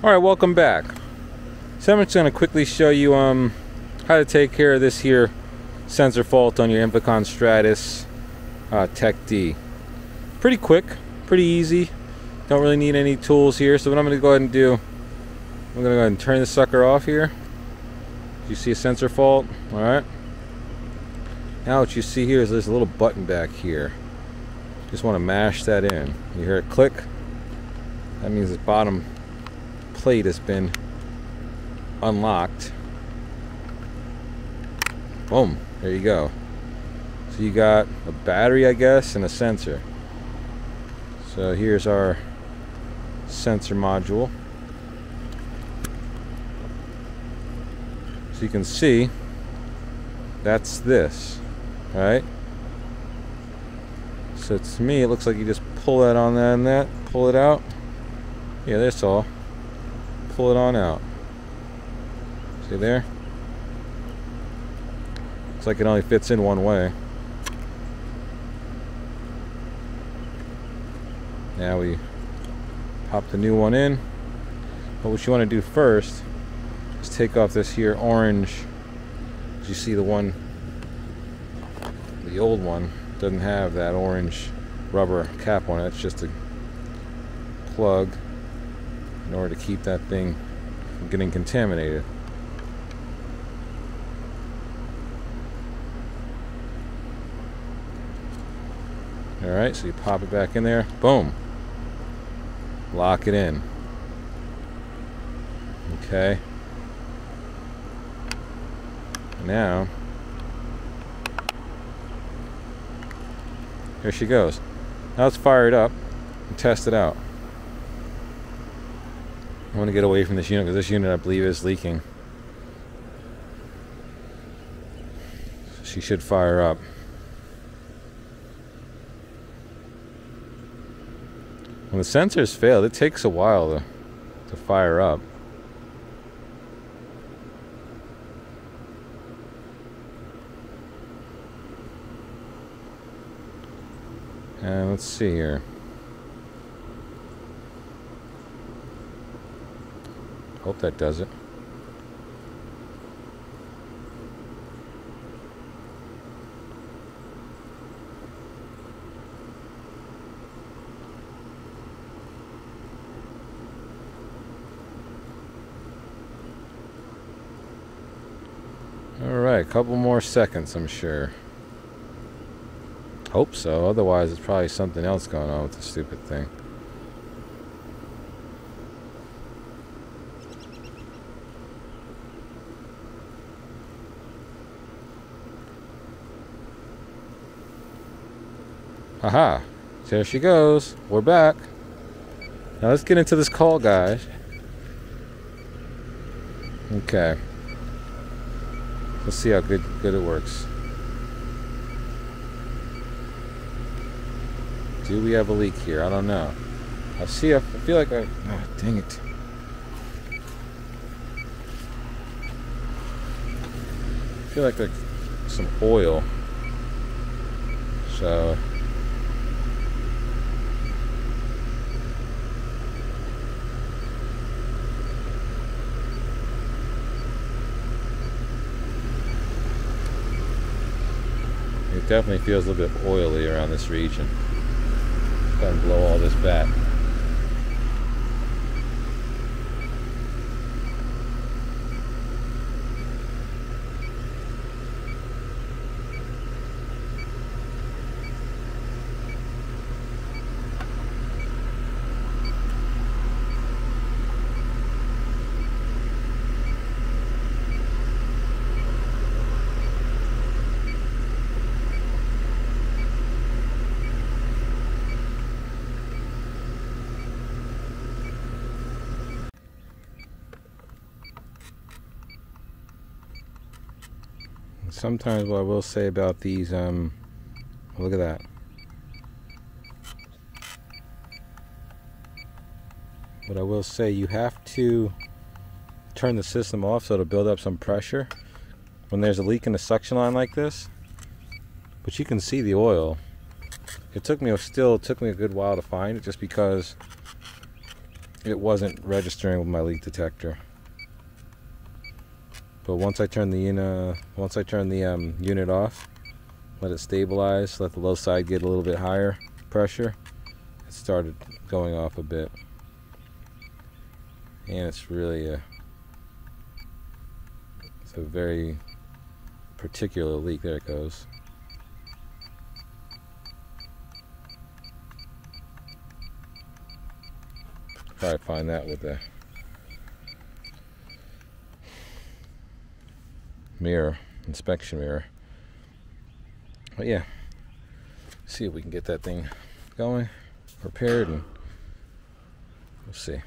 All right, welcome back. So I'm just going to quickly show you um, how to take care of this here sensor fault on your Inficon Stratus uh, Tech D. Pretty quick, pretty easy. Don't really need any tools here. So what I'm going to go ahead and do, I'm going to go ahead and turn the sucker off here. You see a sensor fault? All right. Now what you see here is there's a little button back here. Just want to mash that in. You hear it click? That means the bottom plate has been unlocked. Boom, there you go. So you got a battery, I guess, and a sensor. So here's our sensor module. So you can see that's this, right? So to me, it looks like you just pull that on that and that, pull it out. Yeah, that's all. Pull it on out. See there? Looks like it only fits in one way. Now we pop the new one in. But what you want to do first is take off this here orange. As you see the one, the old one doesn't have that orange rubber cap on it. It's just a plug in order to keep that thing from getting contaminated. Alright, so you pop it back in there. Boom. Lock it in. Okay. Now, here she goes. Now let's fire it up and test it out. I want to get away from this unit because this unit I believe is leaking. She should fire up. When the sensors fail, it takes a while to, to fire up. And let's see here. Hope that does it. Alright, a couple more seconds, I'm sure. Hope so, otherwise it's probably something else going on with the stupid thing. Aha! There she goes. We're back. Now let's get into this call, guys. Okay. Let's see how good good it works. Do we have a leak here? I don't know. I see. I feel like I. Oh, dang it. I feel like there's some oil. So. It definitely feels a little bit oily around this region. Go and blow all this back. Sometimes what I will say about these, um, look at that. What I will say, you have to turn the system off so it'll build up some pressure when there's a leak in the suction line like this. But you can see the oil. It took me, still took me a good while to find it just because it wasn't registering with my leak detector. But once I turn the unit, once I turn the um, unit off, let it stabilize, let the low side get a little bit higher pressure, it started going off a bit. And it's really a, it's a very particular leak. There it goes. Probably find that with the mirror, inspection mirror. But yeah, see if we can get that thing going, repaired, and we'll see.